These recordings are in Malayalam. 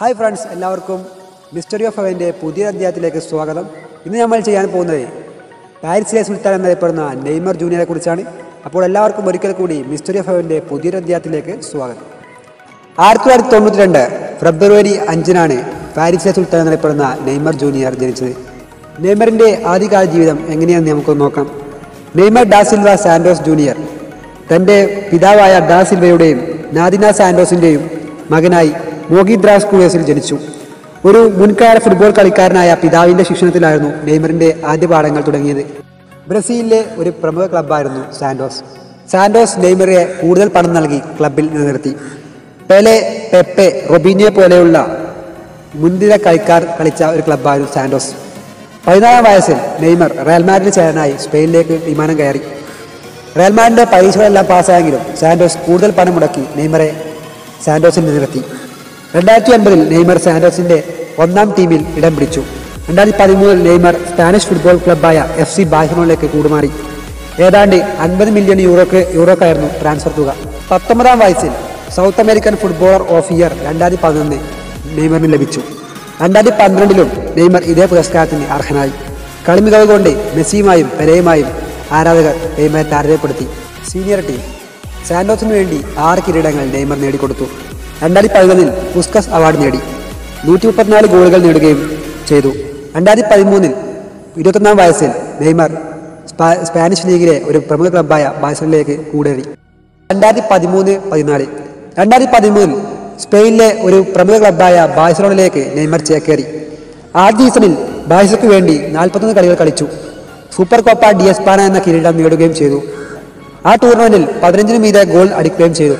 ഹായ് ഫ്രണ്ട്സ് എല്ലാവർക്കും മിസ്റ്ററി ഓഫ് ഹവന്റെ പുതിയ അധ്യായത്തിലേക്ക് സ്വാഗതം. ഇന്ന് നമ്മൾ ചെയ്യാൻ പോകുന്നത് പാരീസിലെ സുൽത്താൻ എന്നറിയപ്പെടുന്ന നെയ്മർ ജൂനിയറെ കുറിച്ചാണ്. അപ്പോൾ എല്ലാവർക്കും ഒരിക്കൽ കൂടി മിസ്റ്ററി ഓഫ് ഹവന്റെ പുതിയൊരു അധ്യായത്തിലേക്ക് സ്വാഗതം. ആയിരത്തി തൊള്ളായിരത്തി തൊണ്ണൂറ്റി രണ്ട് ഫെബ്രുവരി അഞ്ചിനാണ് പാരീസിലെ സുൽത്താൻ എന്നറിയപ്പെടുന്ന നെയ്മർ ജൂനിയർ ജനിച്ചത്. നെയ്മറിന്റെ ആദ്യകാല ജീവിതം എങ്ങനെയാണെന്ന് നമുക്ക് നോക്കാം. നെയ്മർ ഡാസിൽവ സാൻഡോസ് ജൂനിയർ തന്റെ പിതാവായ ഡാ സിൽവയുടെയും നാദിന സാൻഡോസിന്റെയും മകനായി മോഗിദ്രാസ് കുവേസിൽ ജനിച്ചു. ഒരു മുൻകാല ഫുട്ബോൾ കളിക്കാരനായ പിതാവിന്റെ ശിക്ഷണത്തിലായിരുന്നു നെയ്മറിന്റെ ആദ്യ പാഠങ്ങൾ തുടങ്ങിയത്. ബ്രസീലിലെ ഒരു പ്രമുഖ ക്ലബ്ബായിരുന്നു സാൻഡോസ് സാൻഡോസ് നെയ്മറെ കൂടുതൽ പണം നൽകി ക്ലബിൽ നിലനിർത്തി. പെലെ പെപ്പെ റൊബീനിയെ പോലെയുള്ള മുൻനിര കളിക്കാർ കളിച്ച ഒരു ക്ലബ്ബായിരുന്നു സാൻഡോസ് പതിനാലാം വയസ്സിൽ നെയ്മർ റയൽ മാഡ്രിഡ് ചേരാനായി സ്പെയിനിലേക്ക് വിമാനം കയറി. റയൽ മാഡ്രിഡിന്റെ പരീക്ഷകളെല്ലാം പാസ്സായെങ്കിലും സാന്റോസ് കൂടുതൽ പണം മുടക്കി നെയ്മറെ സാന്റോസിൽ നിലനിർത്തി. രണ്ടായിരത്തി ഒൻപതിൽ നെയ്മർ സാന്റോസിന്റെ ഒന്നാം ടീമിൽ ഇടം പിടിച്ചു. രണ്ടായിരത്തി പതിമൂന്നിൽ നെയ്മർ സ്പാനിഷ് ഫുട്ബോൾ ക്ലബ്ബായ എഫ് സി ബാഴ്സലോണിലേക്ക് കൂടുമാറി. ഏതാണ്ട് അൻപത് മില്യൺ യൂറോക്ക് യൂറോക്കായിരുന്നു ട്രാൻസ്ഫർ തുക. പത്തൊമ്പതാം വയസ്സിൽ South American footballer of year രണ്ടായിരത്തി പതിനൊന്ന് നെയ്മറിന് ലഭിച്ചു. രണ്ടായിരത്തി പന്ത്രണ്ടിലും നെയ്മർ ഇതേ പുരസ്കാരത്തിന് അർഹനായി. കളിമികവ് കൊണ്ട് മെസ്സിയുമായും പെരയുമായും ആരാധകർ നെയ്മറെ താരതമ്യപ്പെടുത്തി. സീനിയർ ടീം സാന്റോസിന് വേണ്ടി ആറ് കിരീടങ്ങൾ നെയ്മർ നേടിക്കൊടുത്തു. രണ്ടായിരത്തി പതിനൊന്നിൽ പുസ്കസ് അവാർഡ് നേടി. നൂറ്റി മുപ്പത്തിനാല് ഗോളുകൾ നേടുകയും ചെയ്തു. രണ്ടായിരത്തി പതിമൂന്നിൽ ഇരുപത്തൊന്നാം വയസ്സിൽ നെയ്മർ സ്പാനിഷ് ലീഗിലെ ഒരു പ്രമുഖ ക്ലബ്ബായ ബാഴ്സലോണിലേക്ക് കൂടേറി. രണ്ടായിരത്തി പതിമൂന്ന് പതിനാല്. രണ്ടായിരത്തി പതിമൂന്നിൽ സ്പെയിനിലെ ഒരു പ്രമുഖ ക്ലബ്ബായ ബാഴ്സലോണിലേക്ക് നെയ്മർ ചേക്കേറി. ആദ്യ സീസണിൽ ബാഴ്സയ്ക്ക് വേണ്ടി നാൽപ്പത്തൊന്ന് കളികൾ കളിച്ചു. സൂപ്പർ കോപ്പ ഡി എസ്പാന എന്ന കിരീടം നേടുകയും ചെയ്തു. ആ ടൂർണമെന്റിൽ പതിനഞ്ചിന് മീതെ ഗോൾ അടിക്കുകയും ചെയ്തു.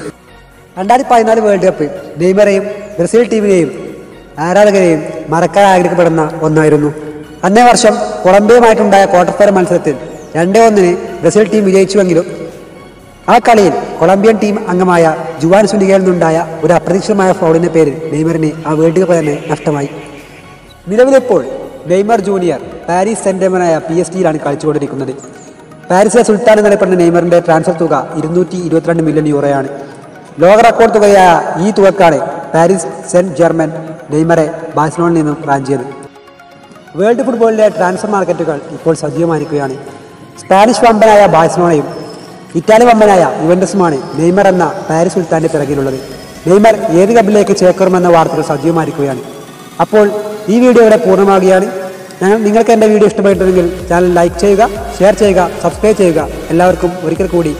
രണ്ടായിരത്തി പതിനാല് വേൾഡ് കപ്പ് നെയ്മറെയും ബ്രസീൽ ടീമിനെയും ആരാധകരെയും മറക്കാൻ ആഗ്രഹിക്കപ്പെടുന്ന ഒന്നായിരുന്നു. അന്നേ വർഷം കൊളംബിയയുമായിട്ടുണ്ടായ ക്വാർട്ടർ ഫൈനൽ മത്സരത്തിൽ രണ്ടേ ഒന്നിന് ബ്രസീൽ ടീം വിജയിച്ചുവെങ്കിലും ആ കളിയിൽ കൊളംബിയൻ ടീം അംഗമായ ജുവാൻ സുനികയിൽ നിന്നുണ്ടായ ഒരു അപ്രതീക്ഷിതമായ ഫൗളിന്റെ പേരിൽ നെയ്മറിന് ആ വേൾഡ് കപ്പ് തന്നെ നഷ്ടമായി. നിലവിലിപ്പോൾ നെയ്മർ ജൂനിയർ പാരീസ് സെന്റർമനായ പി എസ് ടിയിലാണ് കളിച്ചുകൊണ്ടിരിക്കുന്നത്. പാരീസിലെ സുൽത്താൻ എന്നറിയപ്പെടുന്ന നെയ്മറിന്റെ ട്രാൻസ്ഫർ തുക ഇരുന്നൂറ്റി ഇരുപത്തിരണ്ട് മില്യൺ യൂറോയാണ് ലോക റെക്കോർഡ് തുകയായ ഈ തുകക്കാണ് പാരീസ് സെന്റ് ജർമ്മൻ നെയ്മറെ ബാഴ്സലോണിൽ നിന്നും റാഞ്ചിയത് വേൾഡ് ഫുട്ബോളിലെ ട്രാൻസ്ഫർ മാർക്കറ്റുകൾ ഇപ്പോൾ സജീവമായിരിക്കുകയാണ്. സ്പാനിഷ് വമ്പനായ ബാഴ്സലോണയും ഇറ്റാലി വമ്പനായ യുവൻഡസുമാണ് നെയ്മർ എന്ന പാരീസ് സുൽത്താന്റെ പിറകിലുള്ളത്. നെയ്മർ ഏത് ക്ലബിലേക്ക് ചേർക്കണമെന്ന വാർത്തകൾ സജീവമായിരിക്കുകയാണ്. അപ്പോൾ ഈ വീഡിയോ ഇവിടെ പൂർണമാകുകയാണ് ഞങ്ങൾ നിങ്ങൾക്ക് എന്റെ വീഡിയോ ഇഷ്ടപ്പെട്ടിട്ടുണ്ടെങ്കിൽ ചാനൽ ലൈക്ക് ചെയ്യുക ഷെയർ ചെയ്യുക സബ്സ്ക്രൈബ് ചെയ്യുക. എല്ലാവർക്കും ഒരിക്കൽ കൂടി